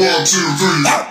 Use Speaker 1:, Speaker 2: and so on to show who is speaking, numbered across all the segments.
Speaker 1: one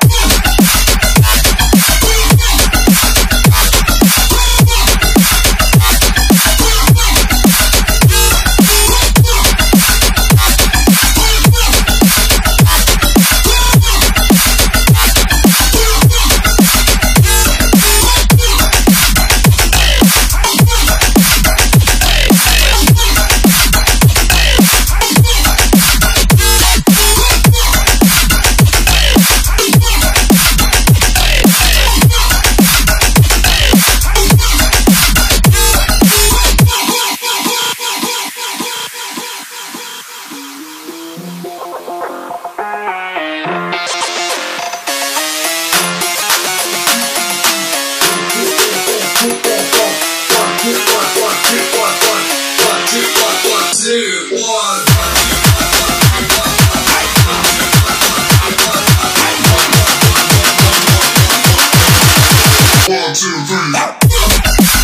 Speaker 1: three.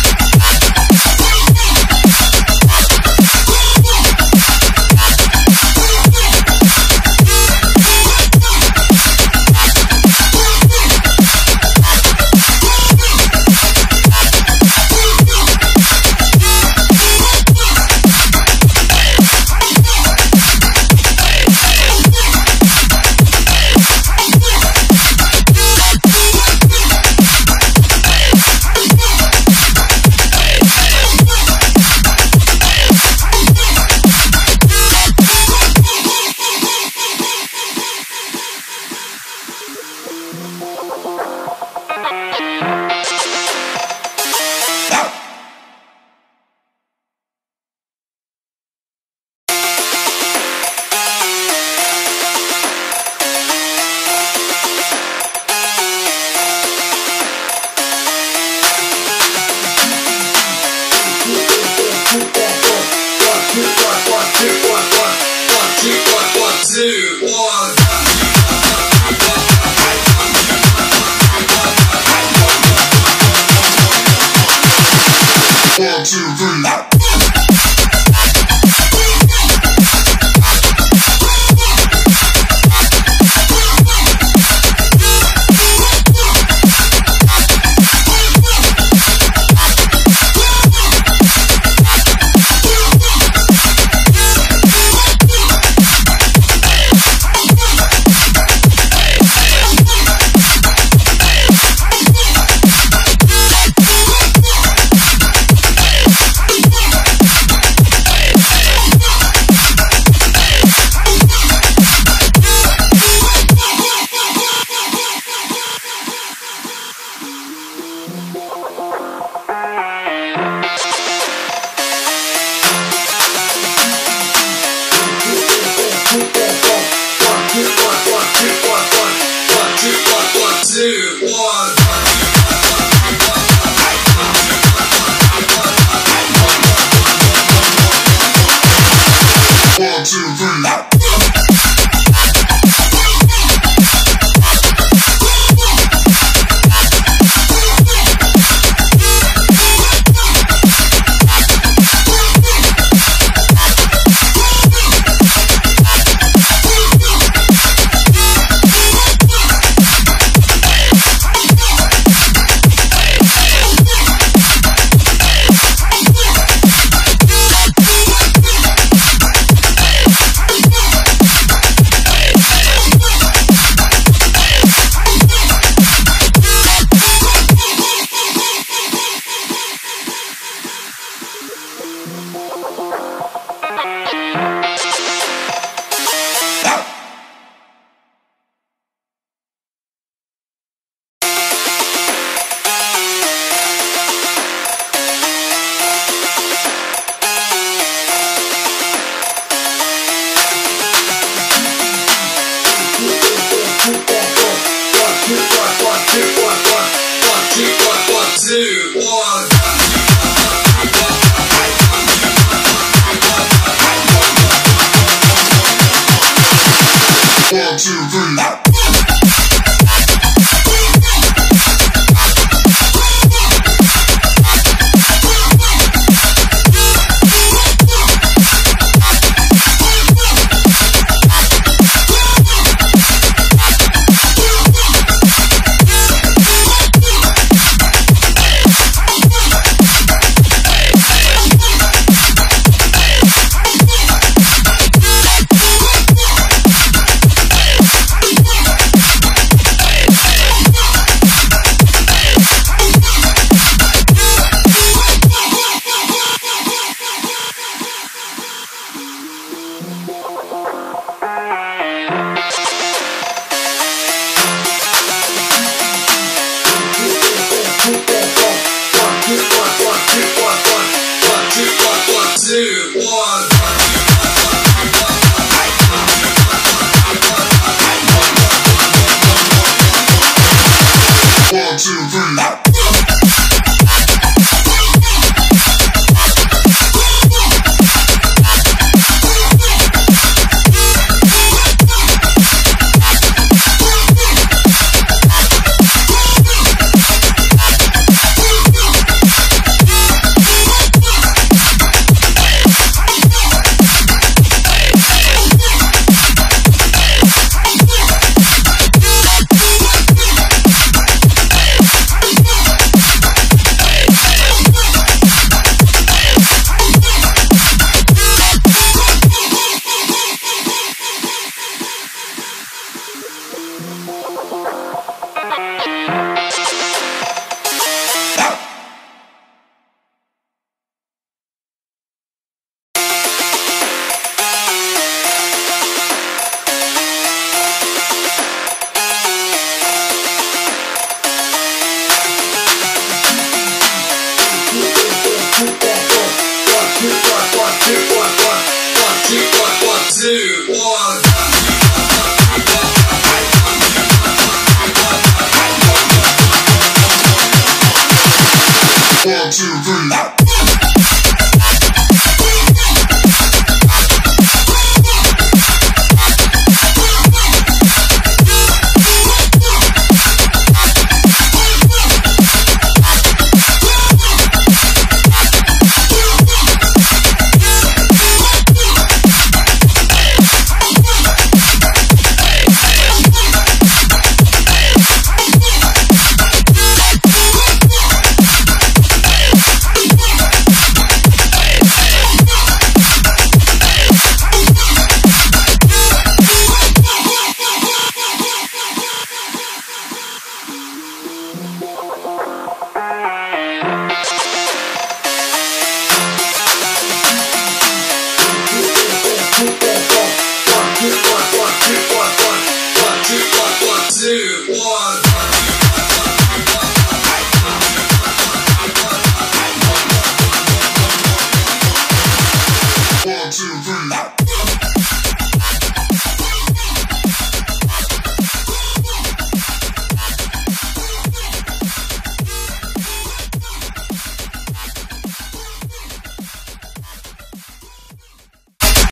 Speaker 2: I'm.